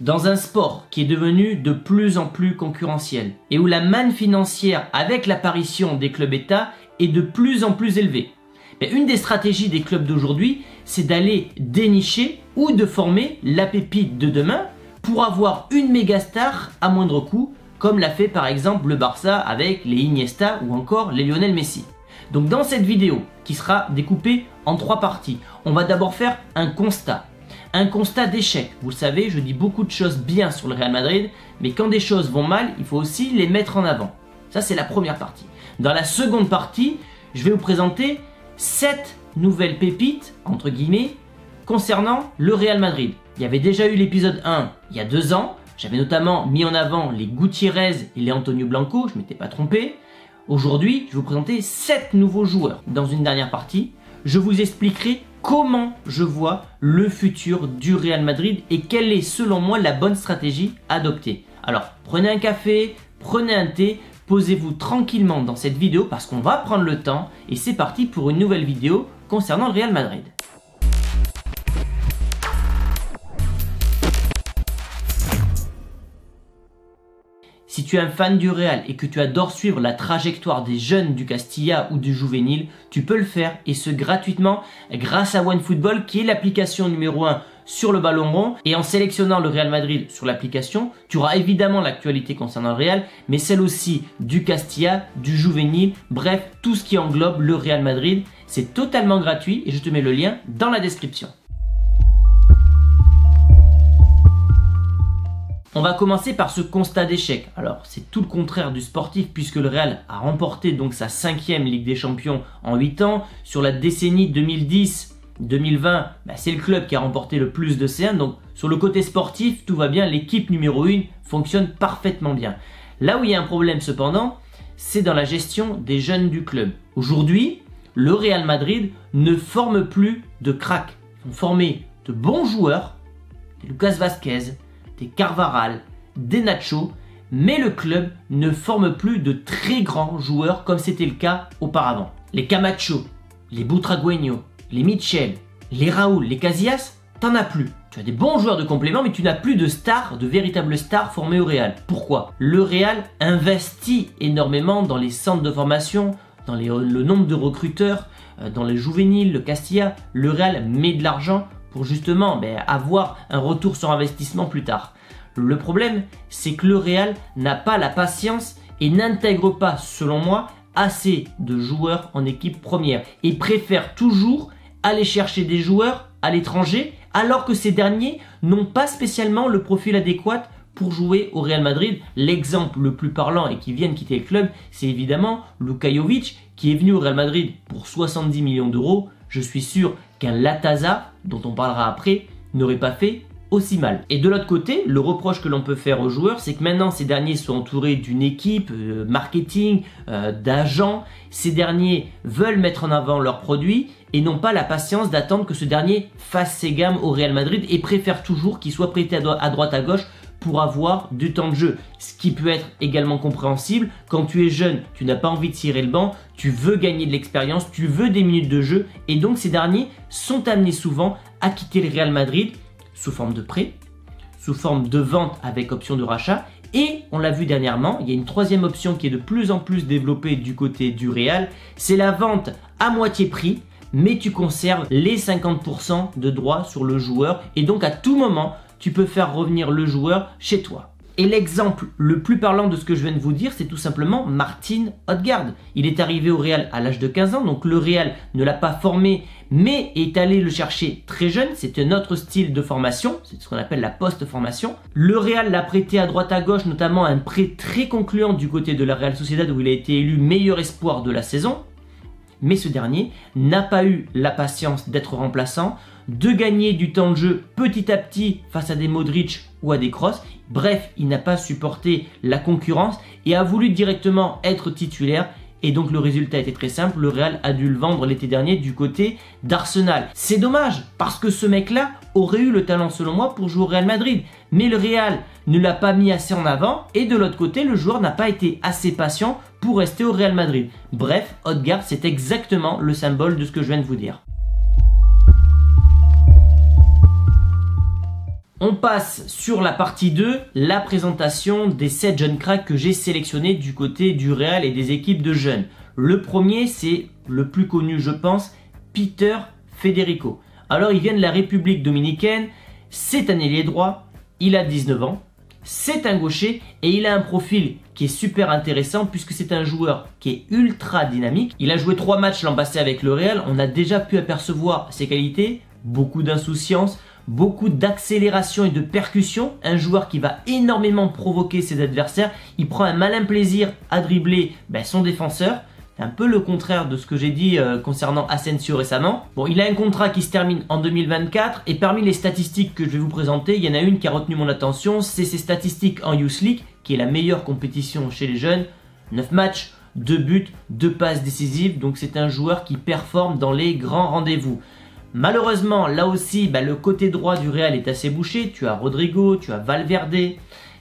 Dans un sport qui est devenu de plus en plus concurrentiel et où la manne financière avec l'apparition des clubs États est de plus en plus élevée, une des stratégies des clubs d'aujourd'hui, c'est d'aller dénicher ou de former la pépite de demain pour avoir une méga star à moindre coût, comme l'a fait par exemple le Barça avec les Iniesta ou encore les Lionel Messi. Donc dans cette vidéo, qui sera découpée en trois parties, on va d'abord faire un constat. Un constat d'échec. Vous le savez, je dis beaucoup de choses bien sur le Real Madrid, mais quand des choses vont mal, il faut aussi les mettre en avant. Ça, c'est la première partie. Dans la seconde partie, je vais vous présenter 7 nouvelles pépites, entre guillemets, concernant le Real Madrid. Il y avait déjà eu l'épisode 1 il y a deux ans. J'avais notamment mis en avant les Gutiérrez et les Antonio Blanco, je m'étais pas trompé. Aujourd'hui, je vous présenter 7 nouveaux joueurs. Dans une dernière partie, je vous expliquerai comment je vois le futur du Real Madrid et quelle est selon moi la bonne stratégie à adopter. Alors, prenez un café, prenez un thé, posez-vous tranquillement dans cette vidéo parce qu'on va prendre le temps et c'est parti pour une nouvelle vidéo concernant le Real Madrid. Si tu es un fan du Real et que tu adores suivre la trajectoire des jeunes du Castilla ou du Juvenil, tu peux le faire et ce gratuitement grâce à OneFootball qui est l'application numéro 1 sur le ballon rond et en sélectionnant le Real Madrid sur l'application, tu auras évidemment l'actualité concernant le Real, mais celle aussi du Castilla, du Juvenil, bref, tout ce qui englobe le Real Madrid. C'est totalement gratuit et je te mets le lien dans la description. On va commencer par ce constat d'échec. Alors, c'est tout le contraire du sportif puisque le Real a remporté donc sa cinquième Ligue des Champions en 8 ans. Sur la décennie 2010-2020, bah, c'est le club qui a remporté le plus de C1. Donc, sur le côté sportif, tout va bien. L'équipe numéro 1 fonctionne parfaitement bien. Là où il y a un problème cependant, c'est dans la gestion des jeunes du club. Aujourd'hui, le Real Madrid ne forme plus de cracks. Ils vont former de bons joueurs, Lucas Vasquez, des Carvaral, des Nacho, mais le club ne forme plus de très grands joueurs comme c'était le cas auparavant. Les Camacho, les Butragueño, les Mitchell, les Raoul, les Casillas, t'en as plus. Tu as des bons joueurs de complément, mais tu n'as plus de stars, de véritables stars formées au Real. Pourquoi? Le Real investit énormément dans les centres de formation, dans le nombre de recruteurs, euh, dans les juvéniles, le Castilla. Le Real met de l'argent pour justement ben, avoir un retour sur investissement plus tard. Le problème, c'est que le Real n'a pas la patience et n'intègre pas, selon moi, assez de joueurs en équipe première et préfère toujours aller chercher des joueurs à l'étranger alors que ces derniers n'ont pas spécialement le profil adéquat pour jouer au Real Madrid. L'exemple le plus parlant et qui vient de quitter le club, c'est évidemment Luka Jovic qui est venu au Real Madrid pour 70 millions d'euros. Je suis sûr qu'un Lataza, dont on parlera après, n'aurait pas fait aussi mal. Et de l'autre côté, le reproche que l'on peut faire aux joueurs, c'est que maintenant ces derniers sont entourés d'une équipe, euh, marketing, euh, d'agents. Ces derniers veulent mettre en avant leurs produits et n'ont pas la patience d'attendre que ce dernier fasse ses gammes au Real Madrid et préfèrent toujours qu'il soit prêté à droite à gauche pour avoir du temps de jeu. Ce qui peut être également compréhensible. Quand tu es jeune, tu n'as pas envie de tirer le banc, tu veux gagner de l'expérience, tu veux des minutes de jeu. Et donc ces derniers sont amenés souvent à quitter le Real Madrid sous forme de prêt, sous forme de vente avec option de rachat. Et on l'a vu dernièrement, il y a une troisième option qui est de plus en plus développée du côté du Real, c'est la vente à moitié prix, mais tu conserves les 50% de droits sur le joueur et donc à tout moment, tu peux faire revenir le joueur chez toi. Et l'exemple le plus parlant de ce que je viens de vous dire, c'est tout simplement Martin Odegaard. Il est arrivé au Real à l'âge de 15 ans, donc le Real ne l'a pas formé, mais est allé le chercher très jeune. C'est un autre style de formation, c'est ce qu'on appelle la post-formation. Le Real l'a prêté à droite à gauche, notamment un prêt très concluant du côté de la Real Sociedad où il a été élu meilleur espoir de la saison. Mais ce dernier n'a pas eu la patience d'être remplaçant, de gagner du temps de jeu petit à petit face à des Modric ou à des Cross. Bref, il n'a pas supporté la concurrence et a voulu directement être titulaire. Et donc le résultat était très simple, le Real a dû le vendre l'été dernier du côté d'Arsenal. C'est dommage, parce que ce mec-là aurait eu le talent selon moi pour jouer au Real Madrid. Mais le Real ne l'a pas mis assez en avant, et de l'autre côté, le joueur n'a pas été assez patient pour rester au Real Madrid. Bref, Odegaard, c'est exactement le symbole de ce que je viens de vous dire. On passe sur la partie 2, la présentation des 7 jeunes cracks que j'ai sélectionnés du côté du Real et des équipes de jeunes. Le premier, c'est le plus connu, je pense, Peter Federico. Alors, il vient de la République dominicaine, c'est un ailier droit, il a 19 ans, c'est un gaucher et il a un profil qui est super intéressant puisque c'est un joueur qui est ultra dynamique. Il a joué 3 matchs l'an passé avec le Real, on a déjà pu apercevoir ses qualités, beaucoup d'insouciance, beaucoup d'accélération et de percussion. Un joueur qui va énormément provoquer ses adversaires. Il prend un malin plaisir à dribbler ben, son défenseur. C'est un peu le contraire de ce que j'ai dit euh, concernant Asensio récemment. Bon, il a un contrat qui se termine en 2024 et parmi les statistiques que je vais vous présenter, il y en a une qui a retenu mon attention, c'est ses statistiques en Youth League, qui est la meilleure compétition chez les jeunes. 9 matchs, 2 buts, 2 passes décisives, donc c'est un joueur qui performe dans les grands rendez-vous. Malheureusement, là aussi, bah, le côté droit du Real est assez bouché. Tu as Rodrigo, tu as Valverde,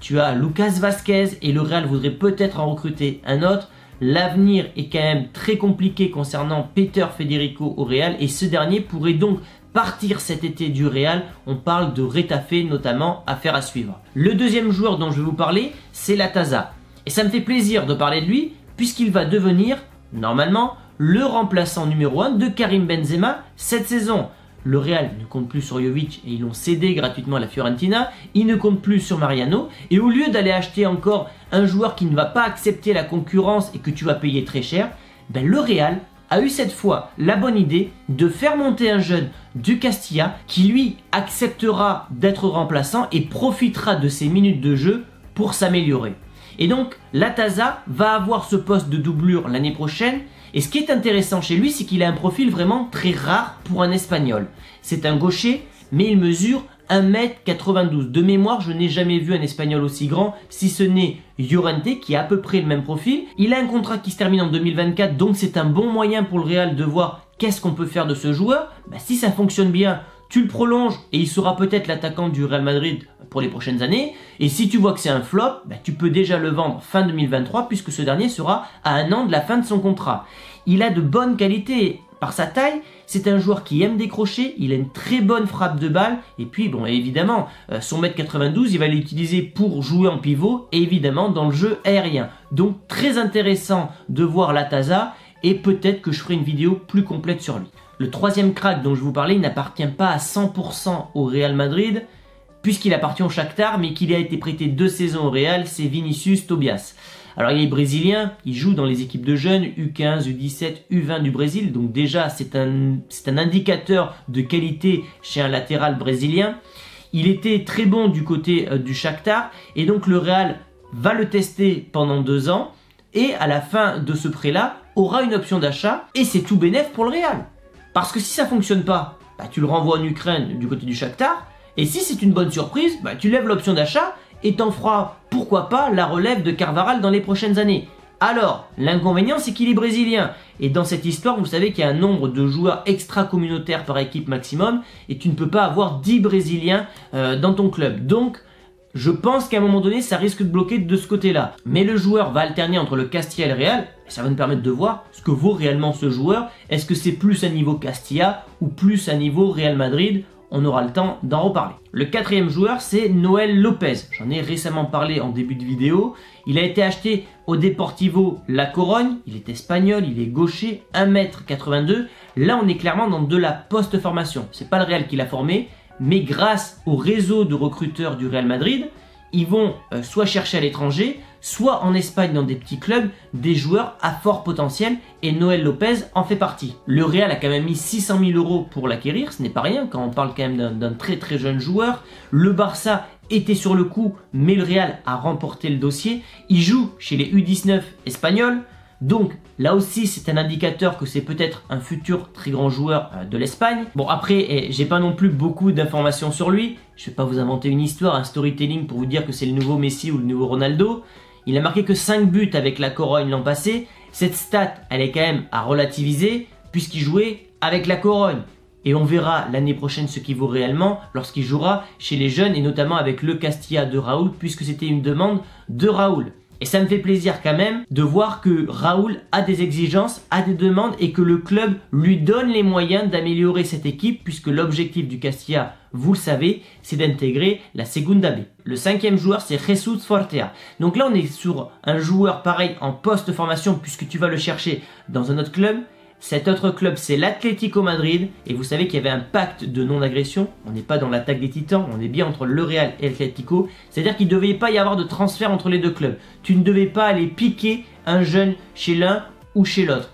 tu as Lucas Vasquez et le Real voudrait peut-être en recruter un autre. L'avenir est quand même très compliqué concernant Peter Federico au Real et ce dernier pourrait donc partir cet été du Real. On parle de Retafe notamment, affaire à suivre. Le deuxième joueur dont je vais vous parler, c'est Lataza. Et ça me fait plaisir de parler de lui puisqu'il va devenir, normalement, le remplaçant numéro 1 de Karim Benzema cette saison. Le Real ne compte plus sur Jovic et ils l'ont cédé gratuitement à la Fiorentina. Il ne compte plus sur Mariano. Et au lieu d'aller acheter encore un joueur qui ne va pas accepter la concurrence et que tu vas payer très cher, ben le Real a eu cette fois la bonne idée de faire monter un jeune du Castilla qui lui acceptera d'être remplaçant et profitera de ses minutes de jeu pour s'améliorer. Et donc, Lataza va avoir ce poste de doublure l'année prochaine et ce qui est intéressant chez lui, c'est qu'il a un profil vraiment très rare pour un espagnol. C'est un gaucher, mais il mesure 1m92. De mémoire, je n'ai jamais vu un espagnol aussi grand, si ce n'est Llorente, qui a à peu près le même profil. Il a un contrat qui se termine en 2024, donc c'est un bon moyen pour le Real de voir qu'est-ce qu'on peut faire de ce joueur. Bah, si ça fonctionne bien, tu le prolonges et il sera peut-être l'attaquant du Real Madrid pour les prochaines années. Et si tu vois que c'est un flop, bah, tu peux déjà le vendre fin 2023 puisque ce dernier sera à un an de la fin de son contrat. Il a de bonnes qualités. Par sa taille, c'est un joueur qui aime décrocher, il a une très bonne frappe de balle, et puis bon, évidemment, euh, son mètre 92, il va l'utiliser pour jouer en pivot, et évidemment dans le jeu aérien. Donc très intéressant de voir la Taza, et peut-être que je ferai une vidéo plus complète sur lui. Le troisième crack dont je vous parlais, n'appartient pas à 100% au Real Madrid, puisqu'il appartient au Shakhtar, mais qu'il a été prêté deux saisons au Real, c'est Vinicius Tobias. Alors il est brésilien, il joue dans les équipes de jeunes U15, U17, U20 du Brésil, donc déjà c'est un, un indicateur de qualité chez un latéral brésilien. Il était très bon du côté euh, du Shakhtar, et donc le Real va le tester pendant deux ans, et à la fin de ce prêt-là, aura une option d'achat, et c'est tout bénéf pour le Real. Parce que si ça fonctionne pas, bah, tu le renvoies en Ukraine du côté du Shakhtar. Et si c'est une bonne surprise, bah, tu lèves l'option d'achat et t'en feras, pourquoi pas, la relève de Carvaral dans les prochaines années. Alors, l'inconvénient, c'est qu'il est brésilien. Et dans cette histoire, vous savez qu'il y a un nombre de joueurs extra-communautaires par équipe maximum, et tu ne peux pas avoir 10 Brésiliens euh, dans ton club. Donc, je pense qu'à un moment donné, ça risque de bloquer de ce côté-là. Mais le joueur va alterner entre le Castilla et le Real, et ça va nous permettre de voir ce que vaut réellement ce joueur. Est-ce que c'est plus à niveau Castilla ou plus à niveau Real Madrid? On aura le temps d'en reparler. Le quatrième joueur, c'est Noël Lopez. J'en ai récemment parlé en début de vidéo. Il a été acheté au Deportivo La Corogne. Il est espagnol, il est gaucher, 1m82. Là, on est clairement dans de la post-formation. C'est pas le Real qui l'a formé, mais grâce au réseau de recruteurs du Real Madrid, ils vont euh, soit chercher à l'étranger, soit en Espagne dans des petits clubs, des joueurs à fort potentiel, et Noël Lopez en fait partie. Le Real a quand même mis 600 000 euros pour l'acquérir, ce n'est pas rien quand on parle quand même d'un très très jeune joueur. Le Barça était sur le coup, mais le Real a remporté le dossier. Il joue chez les U19 espagnols, donc là aussi c'est un indicateur que c'est peut-être un futur très grand joueur euh, de l'Espagne. Bon après eh, j'ai pas non plus beaucoup d'informations sur lui. Je vais pas vous inventer une histoire, un storytelling pour vous dire que c'est le nouveau Messi ou le nouveau Ronaldo. Il a marqué que 5 buts avec la Corogne l'an passé. Cette stat elle est quand même à relativiser puisqu'il jouait avec la Corogne. Et on verra l'année prochaine ce qu'il vaut réellement lorsqu'il jouera chez les jeunes et notamment avec le Castilla de Raoul puisque c'était une demande de Raoul. Et ça me fait plaisir quand même de voir que Raoul a des exigences, a des demandes et que le club lui donne les moyens d'améliorer cette équipe puisque l'objectif du Castilla, vous le savez, c'est d'intégrer la Segunda B. Le cinquième joueur, c'est Jesus Fortea. Donc là, on est sur un joueur pareil en post-formation puisque tu vas le chercher dans un autre club. Cet autre club, c'est l'Atlético Madrid. Et vous savez qu'il y avait un pacte de non-agression. On n'est pas dans l'attaque des titans, on est bien entre le Real et l'Atlético. C'est-à-dire qu'il ne devait pas y avoir de transfert entre les deux clubs. Tu ne devais pas aller piquer un jeune chez l'un ou chez l'autre.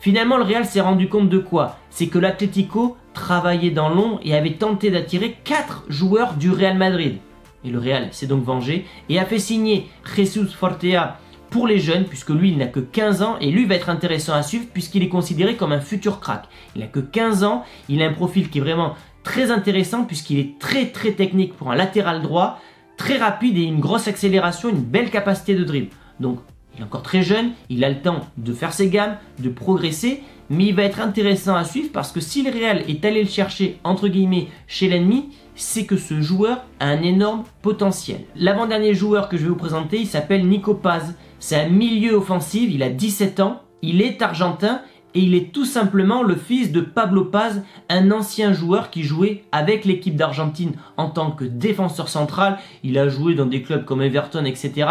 Finalement, le Real s'est rendu compte de quoi? C'est que l'Atlético travaillait dans l'ombre et avait tenté d'attirer 4 joueurs du Real Madrid. Et le Real s'est donc vengé et a fait signer Jesus Fortea pour les jeunes, puisque lui, il n'a que 15 ans, et lui va être intéressant à suivre, puisqu'il est considéré comme un futur crack. Il n'a que 15 ans, il a un profil qui est vraiment très intéressant, puisqu'il est très très technique pour un latéral droit, très rapide et une grosse accélération, une belle capacité de dribble. Donc, il est encore très jeune, il a le temps de faire ses gammes, de progresser, mais il va être intéressant à suivre parce que si le Real est allé le chercher, entre guillemets, chez l'ennemi, c'est que ce joueur a un énorme potentiel. L'avant-dernier joueur que je vais vous présenter, il s'appelle Nico Paz. C'est un milieu offensif, il a 17 ans, il est argentin et il est tout simplement le fils de Pablo Paz, un ancien joueur qui jouait avec l'équipe d'Argentine en tant que défenseur central. Il a joué dans des clubs comme Everton, etc.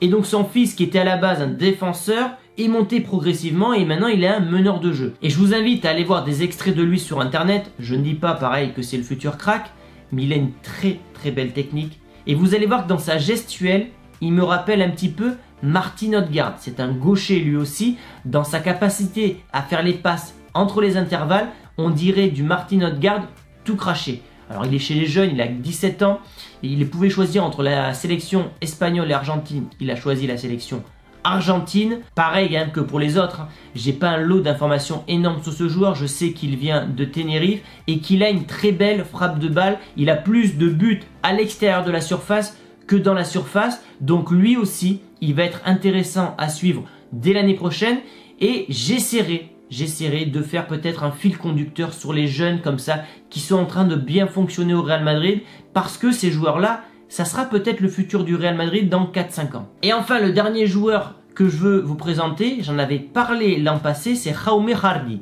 Et donc son fils, qui était à la base un défenseur, est monté progressivement et maintenant il est un meneur de jeu. Et je vous invite à aller voir des extraits de lui sur internet. Je ne dis pas pareil que c'est le futur crack, mais il a une très très belle technique. Et vous allez voir que dans sa gestuelle, il me rappelle un petit peu Martin Odegaard, c'est un gaucher lui aussi. Dans sa capacité à faire les passes entre les intervalles, on dirait du Martin Odegaard tout craché. Alors il est chez les jeunes, il a 17 ans, il pouvait choisir entre la sélection espagnole et argentine. Il a choisi la sélection argentine. Pareil hein, que pour les autres, hein. j'ai pas un lot d'informations énormes sur ce joueur. Je sais qu'il vient de Tenerife et qu'il a une très belle frappe de balle. Il a plus de buts à l'extérieur de la surface dans la surface. Donc lui aussi, il va être intéressant à suivre dès l'année prochaine. Et j'essaierai, j'essaierai de faire peut-être un fil conducteur sur les jeunes comme ça qui sont en train de bien fonctionner au Real Madrid parce que ces joueurs-là, ça sera peut-être le futur du Real Madrid dans 4-5 ans. Et enfin, le dernier joueur que je veux vous présenter, j'en avais parlé l'an passé, c'est Jaume Hardy.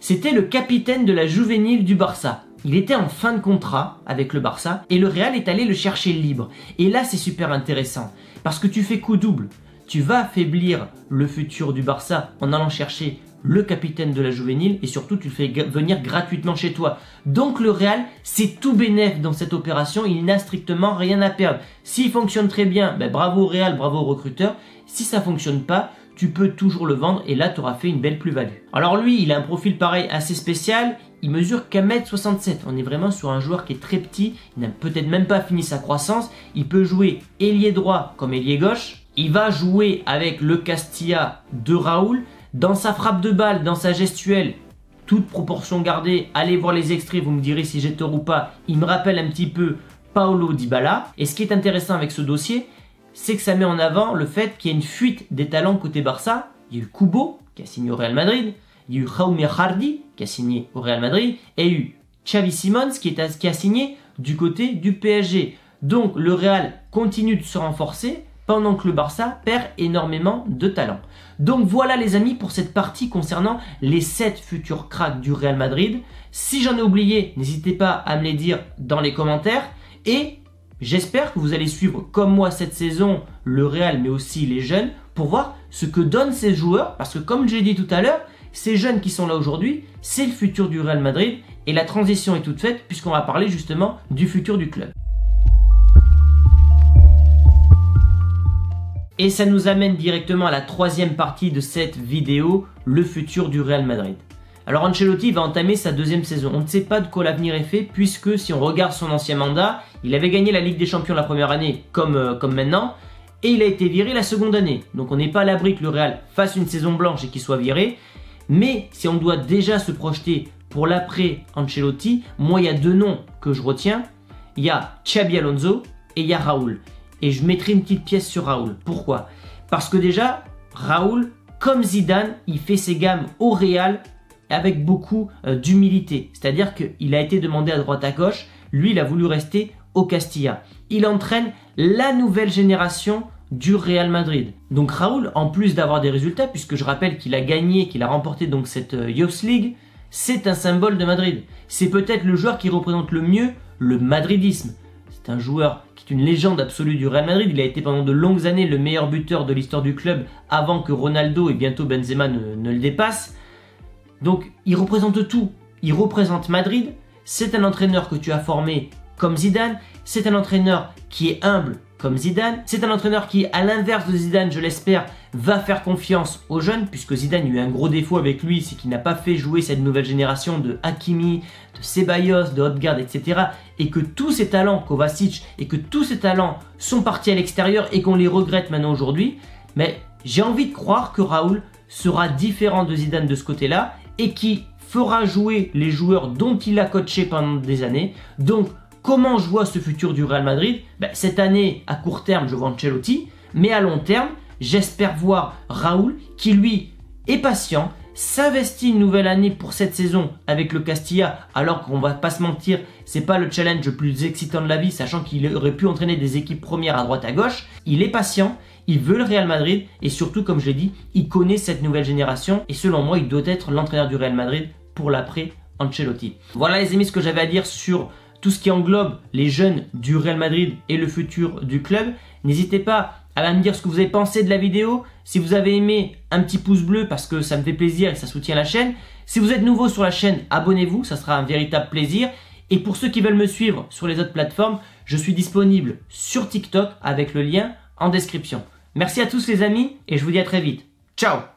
C'était le capitaine de la juvénile du Barça. Il était en fin de contrat avec le Barça et le Real est allé le chercher libre. Et là, c'est super intéressant parce que tu fais coup double. Tu vas affaiblir le futur du Barça en allant chercher le capitaine de la juvénile et surtout tu le fais venir gratuitement chez toi. Donc le Real, c'est tout bénéf dans cette opération, il n'a strictement rien à perdre. S'il fonctionne très bien, ben bravo au Real, bravo au recruteur. Si ça fonctionne pas, tu peux toujours le vendre et là tu auras fait une belle plus-value. Alors lui, il a un profil pareil assez spécial, il mesure qu'à mètre 67. On est vraiment sur un joueur qui est très petit, il n'a peut-être même pas fini sa croissance, il peut jouer ailier droit comme ailier gauche, il va jouer avec le Castilla de Raoul, dans sa frappe de balle, dans sa gestuelle, toute proportion gardée, allez voir les extraits, vous me direz si j'ai tort ou pas, il me rappelle un petit peu Paolo Dybala. Et ce qui est intéressant avec ce dossier, c'est que ça met en avant le fait qu'il y a une fuite des talents côté Barça. Il y a eu Kubo, qui a signé au Real Madrid, il y a eu Jaume Hardy, qui a signé au Real Madrid, et il y a eu Xavi Simons, qui, qui a signé du côté du PSG. Donc le Real continue de se renforcer, pendant que le Barça perd énormément de talent. Donc voilà les amis pour cette partie concernant les 7 futurs cracks du Real Madrid. Si j'en ai oublié, n'hésitez pas à me les dire dans les commentaires. Et J'espère que vous allez suivre comme moi cette saison le Real mais aussi les jeunes pour voir ce que donnent ces joueurs parce que comme j'ai dit tout à l'heure, ces jeunes qui sont là aujourd'hui, c'est le futur du Real Madrid et la transition est toute faite puisqu'on va parler justement du futur du club. Et ça nous amène directement à la troisième partie de cette vidéo, le futur du Real Madrid. Alors Ancelotti va entamer sa deuxième saison. On ne sait pas de quoi l'avenir est fait puisque si on regarde son ancien mandat, il avait gagné la Ligue des Champions la première année comme, euh, comme maintenant et il a été viré la seconde année. Donc on n'est pas à l'abri que le Real fasse une saison blanche et qu'il soit viré. Mais si on doit déjà se projeter pour l'après Ancelotti, moi il y a deux noms que je retiens. Il y a Xabi Alonso et il y a Raoul. Et je mettrai une petite pièce sur Raoul. Pourquoi? Parce que déjà, Raoul, comme Zidane, il fait ses gammes au Real avec beaucoup euh, d'humilité. C'est-à-dire qu'il a été demandé à droite à gauche, lui il a voulu rester au Castilla. Il entraîne la nouvelle génération du Real Madrid. Donc Raoul, en plus d'avoir des résultats, puisque je rappelle qu'il a gagné, qu'il a remporté donc cette euh, Youth League, c'est un symbole de Madrid. C'est peut-être le joueur qui représente le mieux le madridisme. C'est un joueur qui est une légende absolue du Real Madrid. Il a été pendant de longues années le meilleur buteur de l'histoire du club avant que Ronaldo et bientôt Benzema ne, ne le dépassent. Donc il représente tout. Il représente Madrid. C'est un entraîneur que tu as formé comme Zidane. C'est un entraîneur qui est humble comme Zidane. C'est un entraîneur qui, à l'inverse de Zidane, je l'espère, va faire confiance aux jeunes, puisque Zidane a eu un gros défaut avec lui, c'est qu'il n'a pas fait jouer cette nouvelle génération de Hakimi, de Ceballos, de Odegaard, etc. Et que tous ces talents, Kovacic, et que tous ces talents sont partis à l'extérieur et qu'on les regrette maintenant aujourd'hui. Mais j'ai envie de croire que Raoul sera différent de Zidane de ce côté-là et qui fera jouer les joueurs dont il a coaché pendant des années. Donc Comment je vois ce futur du Real Madrid? Ben, Cette année, à court terme, je vois Ancelotti, mais à long terme, j'espère voir Raoul qui, lui, est patient, s'investit une nouvelle année pour cette saison avec le Castilla, alors qu'on va pas se mentir, c'est pas le challenge le plus excitant de la vie, sachant qu'il aurait pu entraîner des équipes premières à droite à gauche. Il est patient, il veut le Real Madrid et surtout, comme je l'ai dit, il connaît cette nouvelle génération et selon moi, il doit être l'entraîneur du Real Madrid pour l'après Ancelotti. Voilà les amis ce que j'avais à dire sur tout ce qui englobe les jeunes du Real Madrid et le futur du club. N'hésitez pas à me dire ce que vous avez pensé de la vidéo. Si vous avez aimé, un petit pouce bleu parce que ça me fait plaisir et ça soutient la chaîne. Si vous êtes nouveau sur la chaîne, abonnez-vous, ça sera un véritable plaisir. Et pour ceux qui veulent me suivre sur les autres plateformes, je suis disponible sur TikTok avec le lien en description. Merci à tous les amis et je vous dis à très vite. Ciao